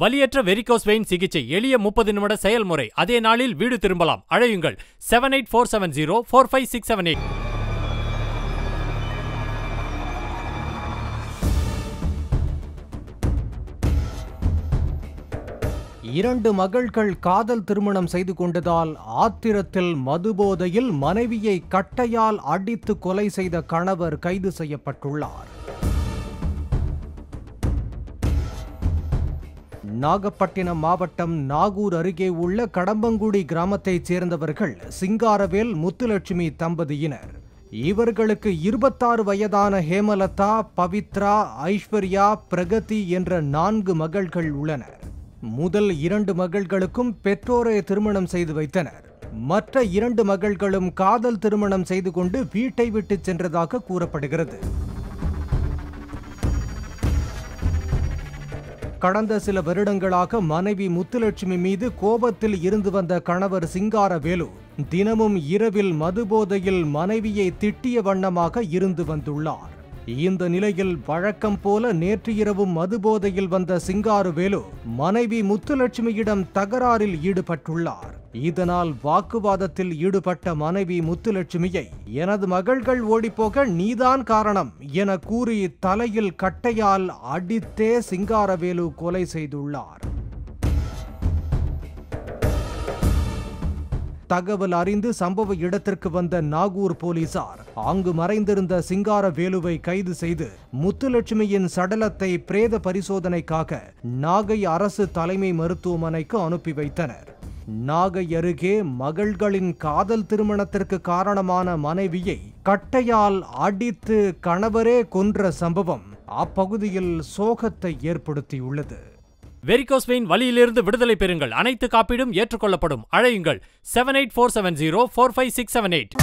வலியற்ற varicose vein சிகிச்சை எளிய முப்பது நிமிட செயல்முறை. அதே நாளில் வீடு திரும்பலாம். அழையுங்கள். Seven eight four seven zero four five six seven eight இரண்டு மகள்கள் காதல் திருமணம் செய்து கொண்டதால் ஆத்திரத்தில் மதுபோதையில் மனைவியை கட்டையால் அடித்து கொலை செய்த கணவர் கைது செய்யப்பட்டுள்ளார். நாகப்பட்டினம் மாவட்டம் நாகூர் அருகே உள்ள கடம்பங்குடி கிராமத்தைச் சேர்ந்தவர்கள் சிங்காரவேல் முத்துலட்சுமி தம்பதியினர். இவர்களுக்கு இருபத்தாறு வயதான ஹேமலதா பவித்ரா ஐஸ்வர்யா பிரகதி என்ற நான்கு மகள்கள் உள்ளனர். முதல் இரண்டு மகள்களுக்கும் பெற்றோரை திருமணம் செய்து வைத்தனர். மற்ற இரண்டு மகள்களும் காதல் திருமணம் செய்து கொண்டு வீட்டை விட்டு சென்றதாக கூறப்படுகிறது. கடந்த சில வருடங்களாக மனைவி முத்துலட்சுமி மீது கோபத்தில் இருந்து வந்த கணவர் சிங்காரவேலு தினமும் இரவில் மதுபோதையில் மனைவியை திட்டிய வண்ணமாக இருந்து வந்துள்ளார். இந்த நிலையில் வழக்கம் போல நேற்று இரவும் மதுபோதையில் வந்த சிங்காரவேலு மனைவி முத்துலட்சுமியிடம் தகராறில் ஈடுபட்டுள்ளார். இதனால் வாக்குவாதத்தில் ஈடுபட்ட மனைவி முத்துலட்சுமியை எனது மகள்கள் ஓடிப்போக நீதான் காரணம் என கூறி தலையில் கட்டையால் அடித்தே சிங்காரவேலு கொலை செய்துள்ளார். தகவல் அறிந்து சம்பவ இடத்திற்கு வந்த நாகூர் போலீசார் அங்கு மறைந்திருந்த சிங்காரவேலுவை கைது செய்து முத்துலட்சுமியின் சடலத்தை பிரேத பரிசோதனைக்காக நாகை அரசு தலைமை மருத்துவமனைக்கு அனுப்பி வைத்தனர். நாகை அருகே மகள்களின் காதல் திருமணத்திற்கு காரணமான மனைவியை கட்டையால் அடித்து கணவரே கொன்ற சம்பவம் அப்பகுதியில் சோகத்தை ஏற்படுத்தியுள்ளது. வெரிகோஸ்வெயின் வழியிலிருந்து விடுதலை பெறுங்கள். அனைத்து காப்பீடும் ஏற்றுக்கொள்ளப்படும். அழையுங்கள். Seven eight four seven zero four five six seven eight